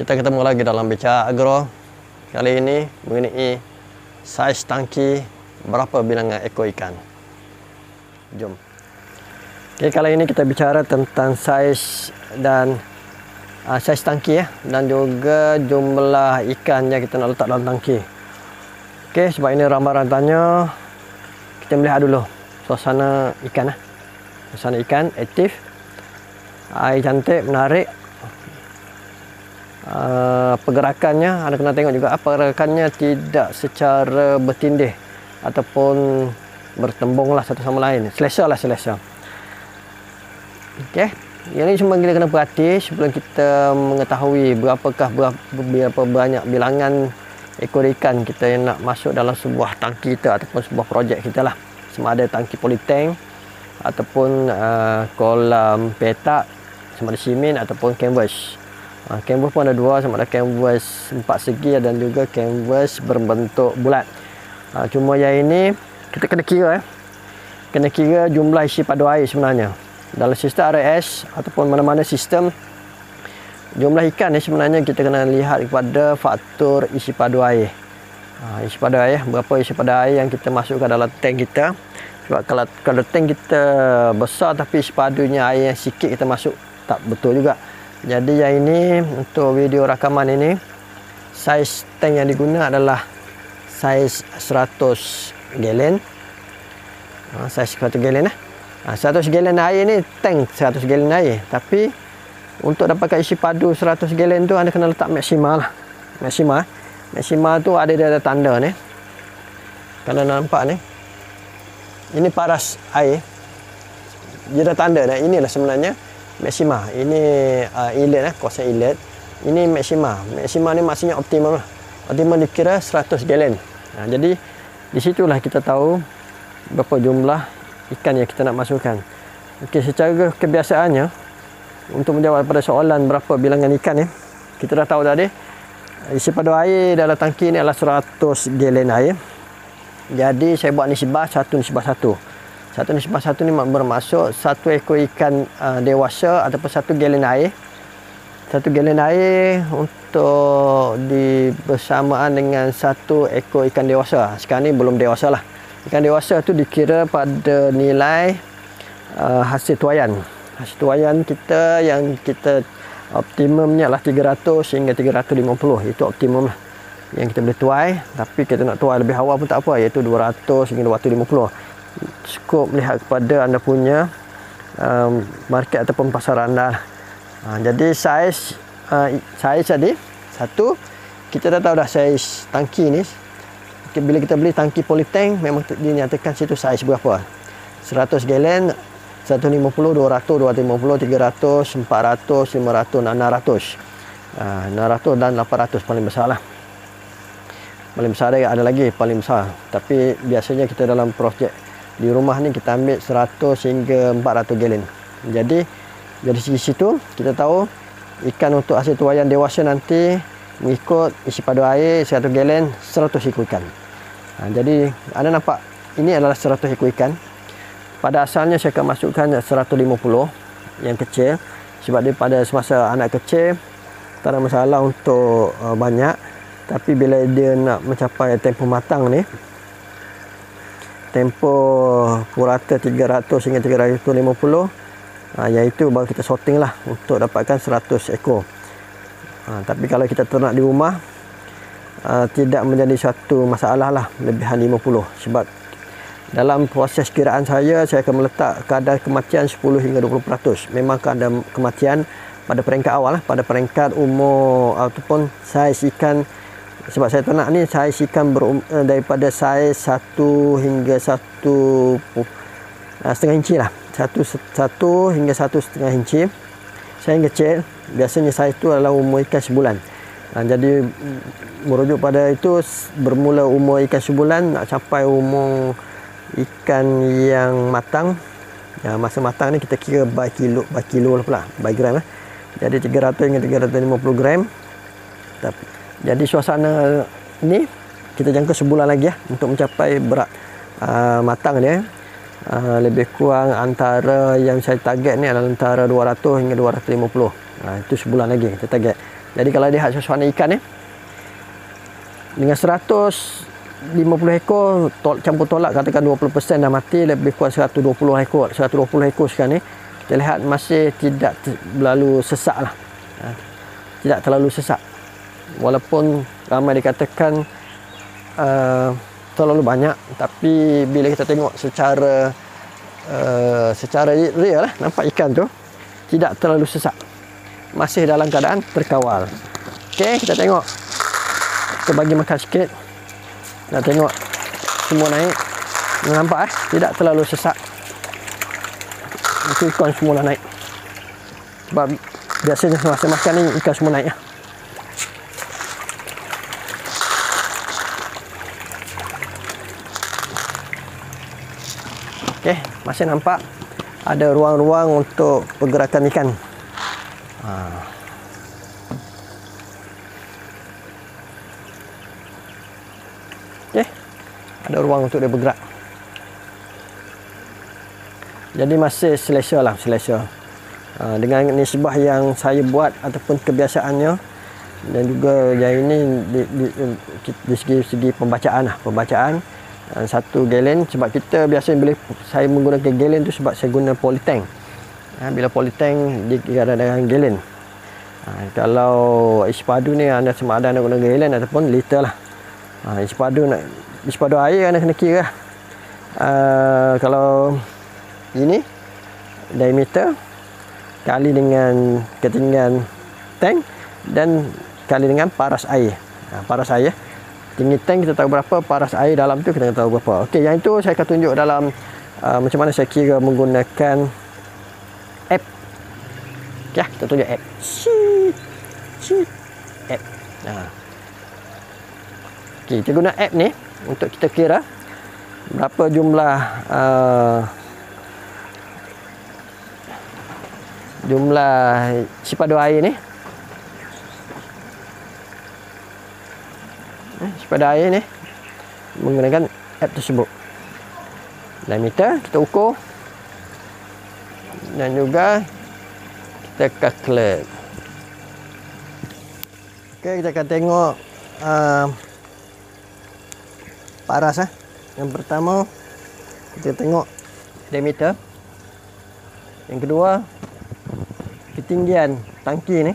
Kita ketemu lagi dalam Bicara Agro. Kali ini mengenai saiz tangki berapa bilangan ekor ikan. Jom. Okay, kali ini kita bicara tentang saiz dan uh, saiz tangki ya dan juga jumlah ikan yang kita nak letak dalam tangki. Okey, sebab ini ramai tanya kita melihat dulu suasana ikan lah. Suasana ikan aktif. Air cantik, menarik uh, pergerakannya anda kena tengok juga apa pergerakannya tidak secara bertindih ataupun bertembung lah satu sama lain. Selesa lah selesa. Ok yang ni cuma kita kena perhati sebelum kita mengetahui berapakah berapa, berapa banyak bilangan ekor ikan kita yang nak masuk dalam sebuah tangki kita ataupun sebuah projek kita lah. Sama ada tangki politank ataupun uh, kolam petak sama ada simen ataupun canvas Ha, canvas pun ada dua sama ada canvas empat segi dan juga canvas berbentuk bulat. Ha, cuma yang ini kita kena kira eh. Kena kira jumlah isi padu air sebenarnya. Dalam sistem RS ataupun mana-mana sistem jumlah ikan ni sebenarnya kita kena lihat kepada faktor isi padu air. Ha, isi padu air berapa isi padu air yang kita masukkan dalam tank kita. Sebab kalau kalau tank kita besar tapi isi padunya air yang sikit kita masuk tak betul juga jadi yang ini untuk video rakaman ini saiz tank yang diguna adalah saiz 100 gallon ha, saiz 100 gallon eh. ha, 100 gallon air ni tank 100 gallon air. Tapi untuk dapatkan isi padu 100 gallon tu anda kena letak maksimal lah. Maksimal maksimal tu ada dia ada tanda ni. Kalau nampak ni ini paras air. Dia ada tanda dah inilah sebenarnya Maxima. Ini uh, inlet eh, kawasan inlet. Ini Maxima. Maxima ni maksudnya optimum lah. Optimum dikira 100 gallon. Ha, jadi di situlah kita tahu berapa jumlah ikan yang kita nak masukkan. Okey, secara kebiasaannya untuk menjawab pada soalan berapa bilangan ikan ni, kita dah tahu tadi isi padu air dalam tangki ni adalah 100 gallon air. Jadi saya buat nisbah satu nisbah satu. Satu nisbah satu ni bermaksud satu ekor ikan uh, dewasa ataupun satu galen air. Satu galen air untuk di bersamaan dengan satu ekor ikan dewasa. Sekarang ni belum dewasa lah. Ikan dewasa tu dikira pada nilai uh, hasil tuayan. Hasil tuayan kita yang kita optimumnya adalah 300 hingga 350. Itu optimum lah. Yang kita boleh tuai. Tapi kita nak tuai lebih awal pun tak apa. Iaitu 200 hingga 250 cukup melihat kepada anda punya um, market ataupun pasar anda. Ha, jadi saiz uh, saiz tadi satu kita dah tahu dah saiz tangki ni. Bila kita beli tangki polytank memang dinyatakan situ saiz berapa. 100 gallon 150, 200, 250, 300, 400, 500, 600. Uh, 600 dan 800 paling besar lah. Paling besar ada lagi paling besar. Tapi biasanya kita dalam projek di rumah ni kita ambil 100 hingga 400 gallon. Jadi dari sisi situ kita tahu ikan untuk hasil tuayan dewasa nanti mengikut isi padu air 100 gallon 100 ekor ikan. Ha, jadi anda nampak ini adalah 100 ekor ikan. Pada asalnya saya akan masukkan 150 yang kecil sebab dia pada semasa anak kecil tak ada masalah untuk uh, banyak tapi bila dia nak mencapai tempoh matang ni tempoh purata 300 hingga 350 ha, iaitu baru kita sorting lah untuk dapatkan 100 ekor. Ha, tapi kalau kita ternak di rumah ha, tidak menjadi satu masalah lah lebihan 50 sebab dalam proses kiraan saya saya akan meletak kadar kematian 10 hingga 20% memang kadar kematian pada peringkat awal lah pada peringkat umur ataupun saiz ikan sebab saya ternak ni saiz ikan ber, uh, daripada saiz 1 hingga 1 uh, setengah inci lah. 1 1 hingga 1 setengah inci. Saya yang kecil biasanya saiz tu adalah umur ikan sebulan. Uh, jadi merujuk pada itu bermula umur ikan sebulan nak capai umur ikan yang matang. Ya, masa matang ni kita kira by kilo by kilo lah pula by gram lah. Jadi 300 hingga 350 gram. Tapi jadi suasana ni kita jangka sebulan lagi ya untuk mencapai berat uh, matang dia. Uh, lebih kurang antara yang saya target ni adalah antara 200 hingga 250. Uh, itu sebulan lagi kita target. Jadi kalau lihat suasana ikan ni dengan 150 ekor tol, campur tolak katakan 20% dah mati lebih kurang 120 ekor 120 ekor sekarang ni kita lihat masih tidak terlalu sesak lah ha. tidak terlalu sesak walaupun ramai dikatakan uh, terlalu banyak tapi bila kita tengok secara uh, secara real lah nampak ikan tu tidak terlalu sesak. Masih dalam keadaan terkawal. Ok kita tengok. Kita bagi makan sikit. Nak tengok semua naik. Nampak eh? Tidak terlalu sesak. Itu ikan semua naik. Sebab biasanya semasa makan ni ikan semua naik lah Okey, masih nampak ada ruang-ruang untuk pergerakan ikan. Ha. Okey. Ada ruang untuk dia bergerak. Jadi masih selesa lah, selesa. Ha, dengan nisbah yang saya buat ataupun kebiasaannya dan juga yang ini di, di, di, di segi, segi pembacaan lah, pembacaan satu galen sebab kita biasa bila saya menggunakan galen tu sebab saya guna polytank. Uh, bila polytank dia ada dengan galen. Uh, kalau ispadu ni anda sama ada nak guna galen ataupun liter lah. Uh, ispadu nak ispadu air anda kena kira uh, kalau ini diameter kali dengan ketinggian tank dan kali dengan paras air. Uh, paras air tinggi tank kita tahu berapa paras air dalam tu kita tahu berapa. Okey, yang itu saya akan tunjuk dalam uh, macam mana saya kira menggunakan app. Ya kita tunjuk app. App. Nah Okey, kita guna app ni untuk kita kira berapa jumlah uh, jumlah sipadu air ni eh, pada air ni menggunakan app tersebut. Diameter kita ukur. Dan juga kita calculate ok kita akan tengok uh, paras eh. yang pertama kita tengok diameter yang kedua ketinggian tangki ni.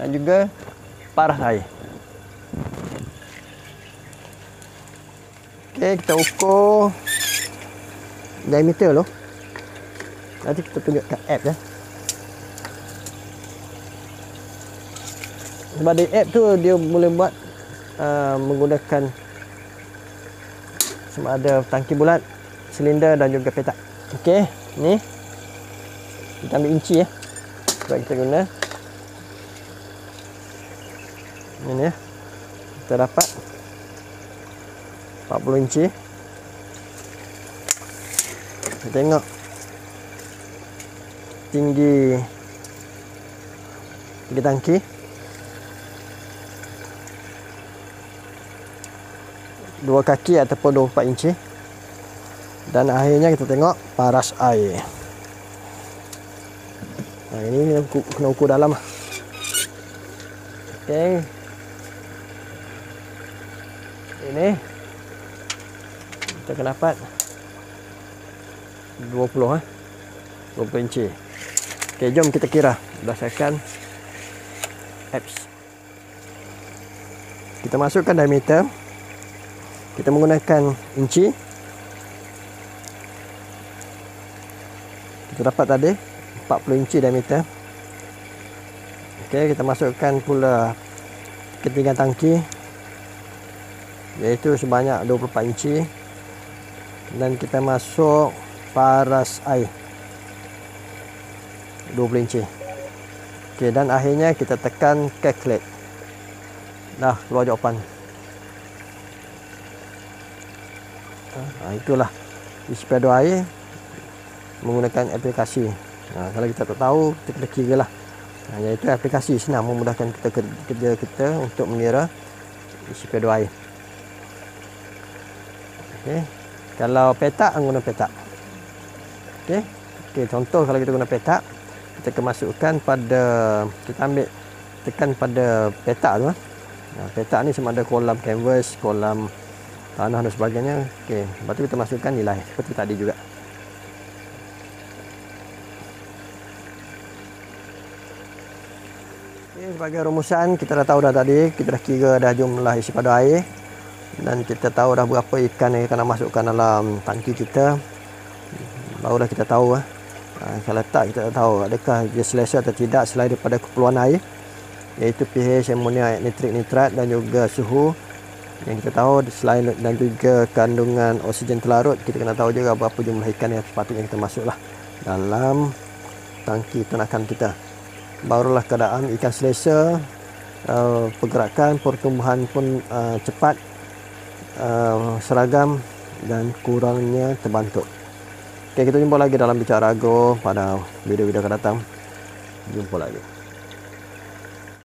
Dan juga paras air Okey, kita ukur diameter tu. Nanti kita tunjuk kat app ya. Sebab di app tu dia boleh buat uh, menggunakan sama ada tangki bulat, silinder dan juga petak. Okey, ni kita ambil inci ya. Sebab kita guna ini ya. Kita dapat 40 inci. Kita tengok. Tinggi. Tinggi tangki. Dua kaki ataupun 24 inci. Dan akhirnya kita tengok paras air. Nah ini kena ukur dalam. Ok ini kita akan dapat 20 eh? 20 inci. Ok jom kita kira berdasarkan apps. Kita masukkan diameter. Kita menggunakan inci. Kita dapat tadi 40 inci diameter. Ok kita masukkan pula ketinggian tangki iaitu sebanyak 24 inci dan kita masuk paras air. 20 inci. Ok dan akhirnya kita tekan calculate. Dah keluar jawapan. Ha, itulah. Isi air menggunakan aplikasi. Ha, kalau kita tak tahu kita kena kira lah. Ha, iaitu aplikasi senang memudahkan kita kerja kita untuk mengira isi air. Ok kalau petak, guna petak. Okey. Okey, contoh kalau kita guna petak, kita akan masukkan pada kita ambil tekan pada peta tu. Nah, peta ni sama ada kolam canvas, kolam tanah dan sebagainya. Okey, lepas tu kita masukkan nilai seperti tadi juga. Okay, sebagai rumusan kita dah tahu dah tadi, kita dah kira dah jumlah isi pada air dan kita tahu dah berapa ikan yang nak masukkan dalam tangki kita. Barulah kita tahu ah. Ha, kalau tak kita tak tahu adakah dia selesa atau tidak selain daripada keperluan air iaitu pH, amonia, nitrik, nitrat dan juga suhu yang kita tahu selain dan juga kandungan oksigen terlarut kita kena tahu juga berapa jumlah ikan yang sepatutnya kita masuklah dalam tangki ternakan kita barulah keadaan ikan selesa uh, pergerakan pertumbuhan pun uh, cepat uh, seragam dan kurangnya terbantuk Okay, kita jumpa lagi dalam Bicara Agro pada video-video akan datang. Jumpa lagi.